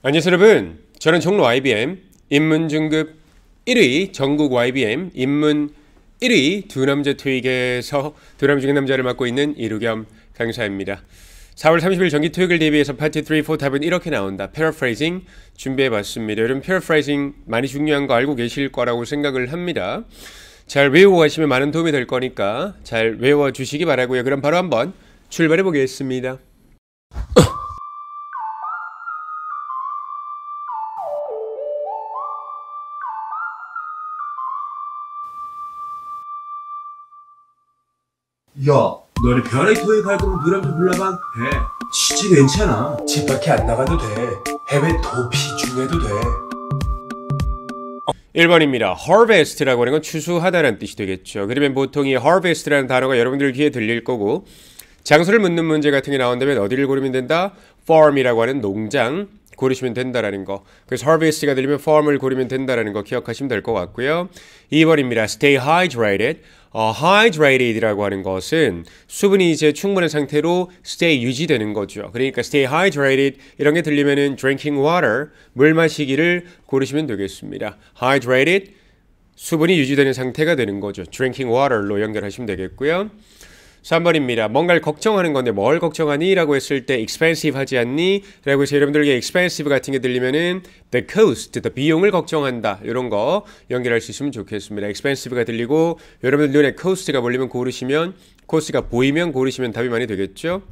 안녕하세요 여러분. 저는 종로 IBM 인문중급 1위 전국 YBM 인문 1위 두 남자 토익에서 두 남자 중에 남자를 맡고 있는 이루겸 강사입니다. 4월 30일 정기 토익을 대비해서 파트 3, 4 답은 이렇게 나온다. Paraphrasing 준비해봤습니다. 여러분 paraphrasing 많이 중요한 거 알고 계실 거라고 생각을 합니다. 잘 외워가시면 많은 도움이 될 거니까 잘 외워주시기 바라고요. 그럼 바로 한번 출발해 보겠습니다 야, 너네 별의 토익 할 거면 노래 좀 불러봐. 해. 진짜 괜찮아. 집 밖에 안 나가도 돼. 해외 도피 중에도 돼. 1번입니다. harvest라고 하는 건 추수하다라는 뜻이 되겠죠. 그러면 보통 이 harvest라는 단어가 여러분들 귀에 들릴 거고 장소를 묻는 문제 같은 게 나온다면 어디를 고르면 된다? farm이라고 하는 농장 고르시면 된다라는 거. 그래서 harvest가 들리면 farm을 고르면 된다라는 거 기억하시면 될 것 같고요. 2번입니다. stay hydrated. 어, hydrated이라고 하는 것은 수분이 이제 충분한 상태로 stay 유지되는 거죠. 그러니까 stay hydrated 이런 게 들리면은 drinking water 물 마시기를 고르시면 되겠습니다. hydrated 수분이 유지되는 상태가 되는 거죠. drinking water로 연결하시면 되겠고요. 3번입니다. 뭔가를 걱정하는 건데 뭘 걱정하니? 라고 했을 때 expensive 하지 않니? 라고 해서 여러분들에게 expensive 같은 게 들리면은 the cost, the 비용을 걱정한다. 이런 거 연결할 수 있으면 좋겠습니다. expensive가 들리고 여러분들 눈에 cost가 보이면 고르시면 cost가 보이면 고르시면 답이 많이 되겠죠?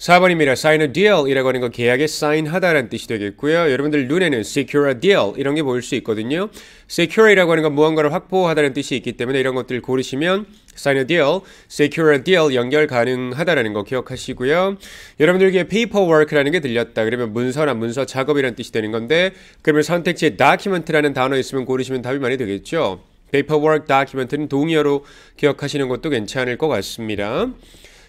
4번입니다. sign a deal 이라고 하는 거 계약에 사인하다라는 뜻이 되겠고요. 여러분들 눈에는 secure a deal 이런 게 보일 수 있거든요. secure이라고 하는 건 무언가를 확보하다는 뜻이 있기 때문에 이런 것들 고르시면 sign a deal, secure a deal 연결 가능하다라는 거 기억하시고요. 여러분들에게 paperwork라는 게 들렸다. 그러면 문서나 문서 작업이라는 뜻이 되는 건데 그러면 선택지에 document라는 단어 있으면 고르시면 답이 많이 되겠죠. paperwork, document는 동의어로 기억하시는 것도 괜찮을 것 같습니다.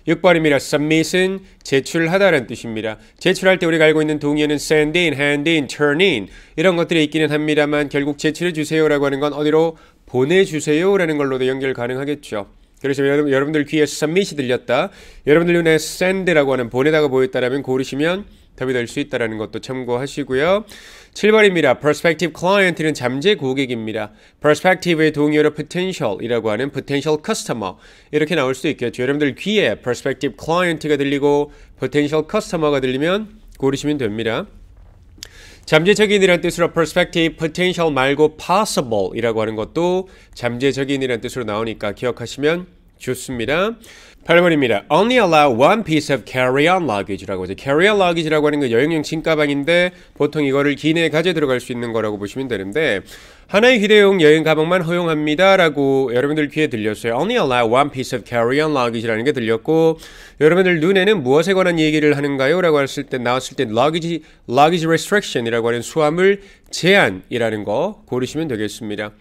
6번입니다. submit은 제출하다라는 뜻입니다. 제출할 때 우리가 알고 있는 동의어는 send in, hand in, turn in 이런 것들이 있기는 합니다만 결국 제출해 주세요라고 하는 건 어디로 보내주세요라는 걸로도 연결 가능하겠죠. 그래서 여러분, 여러분들 귀에 submit이 들렸다. 여러분들 눈에 send라고 하는 보내다가 보였다라면 고르시면 답이 될 수 있다는 것도 참고하시고요. 7번입니다. prospective client는 잠재 고객입니다. perspective의 동의어로 potential이라고 하는 potential customer 이렇게 나올 수도 있겠죠. 여러분들 귀에 prospective client가 들리고 potential customer가 들리면 고르시면 됩니다. 잠재적인이라는 뜻으로 perspective, potential 말고 possible이라고 하는 것도 잠재적인이라는 뜻으로 나오니까 기억하시면 좋습니다. 8번입니다. Only allow one piece of carry-on luggage라고 하죠. carry-on luggage라고 하는 건 여행용 짐가방인데 보통 이거를 기내에 가져 들어갈 수 있는 거라고 보시면 되는데 하나의 휴대용 여행 가방만 허용합니다라고 여러분들 귀에 들렸어요. Only allow one piece of carry-on luggage라는 게 들렸고 여러분들 눈에는 무엇에 관한 얘기를 하는가요? 라고 했을 때 나왔을 때 luggage, luggage restriction이라고 하는 수화물 제한이라는 거 고르시면 되겠습니다.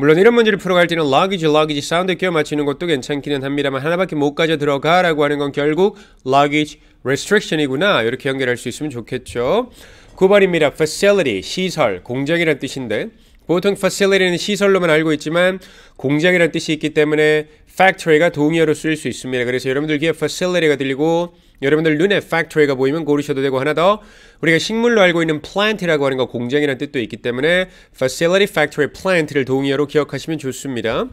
물론 이런 문제를 풀어갈 때는 luggage, luggage 사운드 끼워 맞추는 것도 괜찮기는 합니다만 하나밖에 못 가져 들어가 라고 하는 건 결국 luggage restriction이구나 이렇게 연결할 수 있으면 좋겠죠. 9번입니다. facility, 시설, 공장이란 뜻인데 보통 facility는 시설로만 알고 있지만 공장이란 뜻이 있기 때문에 factory가 동의어로 쓰일 수 있습니다. 그래서 여러분들 귀에 facility가 들리고 여러분들 눈에 factory가 보이면 고르셔도 되고 하나 더 우리가 식물로 알고 있는 plant이라고 하는 거 공장이라는 뜻도 있기 때문에 facility, factory, plant를 동의어로 기억하시면 좋습니다.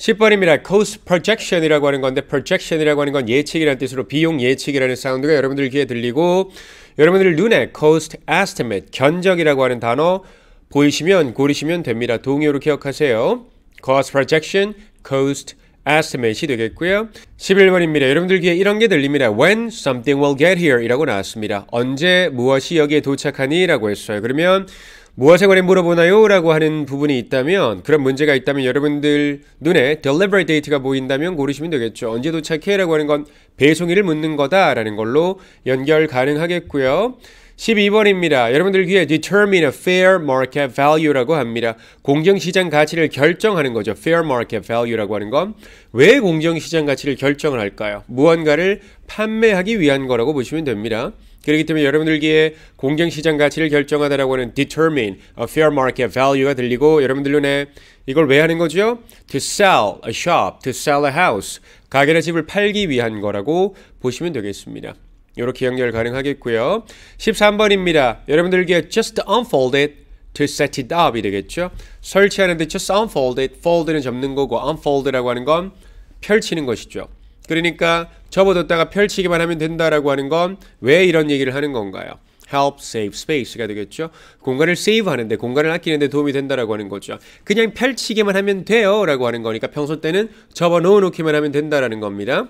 10번입니다. cost projection이라고 하는 건데 projection이라고 하는 건 예측이라는 뜻으로 비용 예측이라는 사운드가 여러분들 귀에 들리고 여러분들 눈에 cost estimate, 견적이라고 하는 단어 보이시면 고르시면 됩니다. 동의어로 기억하세요. cost projection, cost estimate이 되겠고요. 11번입니다. 여러분들 귀에 이런 게 들립니다. When something will get here 이라고 나왔습니다. 언제 무엇이 여기에 도착하니? 라고 했어요. 그러면 무엇에 관해 물어보나요? 라고 하는 부분이 있다면 그런 문제가 있다면 여러분들 눈에 delivery date가 보인다면 고르시면 되겠죠. 언제 도착해? 라고 하는 건 배송일을 묻는 거다 라는 걸로 연결 가능하겠고요. 12번입니다. 여러분들 귀에 determine a fair market value라고 합니다. 공정시장 가치를 결정하는 거죠. fair market value라고 하는 건 왜 공정시장 가치를 결정을 할까요? 무언가를 판매하기 위한 거라고 보시면 됩니다. 그렇기 때문에 여러분들기에 공정시장 가치를 결정하다라고 하는 determine a fair market value가 들리고 여러분들 눈에 이걸 왜 하는 거죠? to sell a shop, to sell a house 가게나 집을 팔기 위한 거라고 보시면 되겠습니다. 이렇게 연결 가능하겠고요. 13번입니다. 여러분들께 just unfold it to set it up이 되겠죠. 설치하는데 just unfold it, fold는 접는 거고 unfold라고 하는 건 펼치는 것이죠. 그러니까 접어뒀다가 펼치기만 하면 된다라고 하는 건 왜 이런 얘기를 하는 건가요? help save space가 되겠죠. 공간을 save 하는데 공간을 아끼는데 도움이 된다라고 하는 거죠. 그냥 펼치기만 하면 돼요라고 하는 거니까 평소 때는 접어 놓어 놓기만 하면 된다라는 겁니다.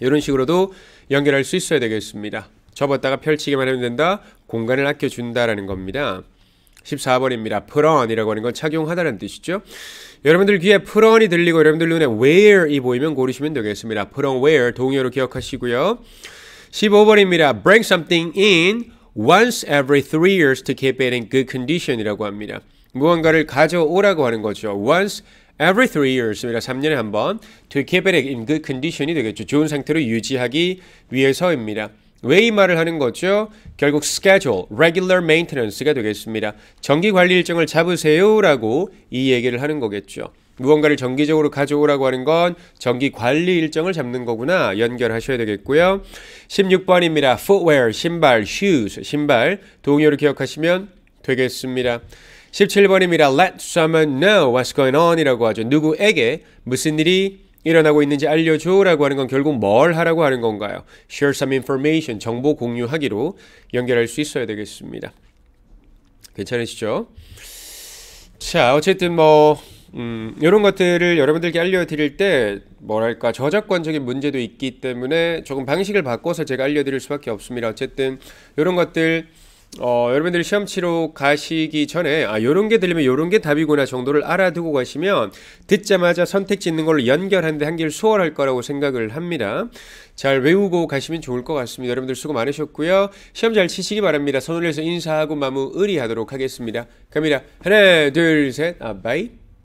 이런 식으로도 연결할 수 있어야 되겠습니다. 접었다가 펼치기만 하면 된다. 공간을 아껴 준다라는 겁니다. 14번입니다. put on이라고 하는 건 착용하다는 뜻이죠. 여러분들 귀에 put on이 들리고 여러분들 눈에 wear이 보이면 고르시면 되겠습니다. put on wear 동의어로 기억하시고요. 15번입니다. bring something in once every three years to keep it in good condition이라고 합니다. 무언가를 가져오라고 하는 거죠. once every three years입니다. 3년에 한 번 to keep it in good condition이 되겠죠. 좋은 상태로 유지하기 위해서입니다. 왜 이 말을 하는 거죠? 결국 schedule, regular maintenance가 되겠습니다. 정기 관리 일정을 잡으세요라고 이 얘기를 하는 거겠죠. 무언가를 정기적으로 가져오라고 하는 건 정기 관리 일정을 잡는 거구나 연결하셔야 되겠고요. 16번입니다. footwear, 신발, shoes, 신발 동의어를 기억하시면 되겠습니다. 17번입니다. Let someone know what's going on 이라고 하죠. 누구에게 무슨 일이 일어나고 있는지 알려줘라고 하는 건 결국 뭘 하라고 하는 건가요? Share some information, 정보 공유하기로 연결할 수 있어야 되겠습니다. 괜찮으시죠? 자, 어쨌든 뭐 음, 이런 것들을 여러분들께 알려드릴 때 뭐랄까 저작권적인 문제도 있기 때문에 조금 방식을 바꿔서 제가 알려드릴 수밖에 없습니다. 어쨌든 이런 것들 어, 여러분들이 시험 치러 가시기 전에 아 요런 게 들리면 요런 게 답이구나 정도를 알아두고 가시면 듣자마자 선택 짓는 걸로 연결하는데 한길 수월할 거라고 생각을 합니다. 잘 외우고 가시면 좋을 것 같습니다. 여러분들 수고 많으셨고요. 시험 잘 치시기 바랍니다. 손을 해서 인사하고 마무리하도록 하겠습니다. 갑니다. 하나 둘 셋. 아 바이.